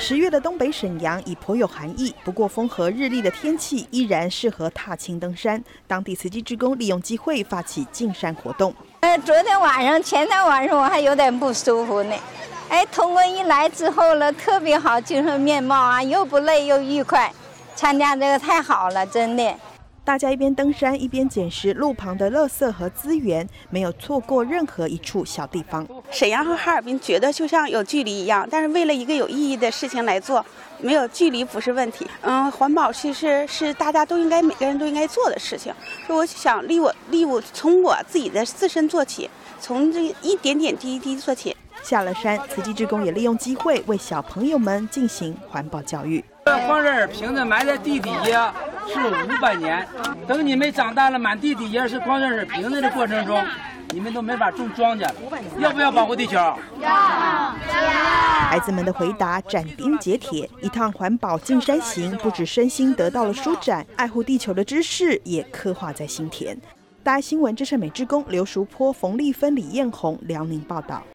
十月的东北沈阳已颇有寒意，不过风和日丽的天气依然适合踏青登山。当地慈济职工利用机会发起进山活动。呃，昨天晚上、前天晚上我还有点不舒服呢。哎，通过一来之后了，特别好，精神面貌啊，又不累又愉快。参加这个太好了，真的。大家一边登山一边捡拾路旁的垃圾和资源，没有错过任何一处小地方。沈阳和哈尔滨觉得就像有距离一样，但是为了一个有意义的事情来做，没有距离不是问题。嗯，环保其实是大家都应该每个人都应该做的事情。说我想立我立我从我自己的自身做起，从这一点点滴滴做起。下了山，慈济职工也利用机会为小朋友们进行环保教育。黄色瓶子埋在地底下是五百年，等你们长大了，满地底下是矿泉水瓶子的过程中，你们都没法种庄稼了。要不要保护地球？要。孩子们的回答斩钉截铁。一趟环保进山行，不止身心得到了舒展，爱护地球的知识也刻画在心田。大爱新闻，这是美职工刘淑坡、冯丽芬、李艳红辽宁报道。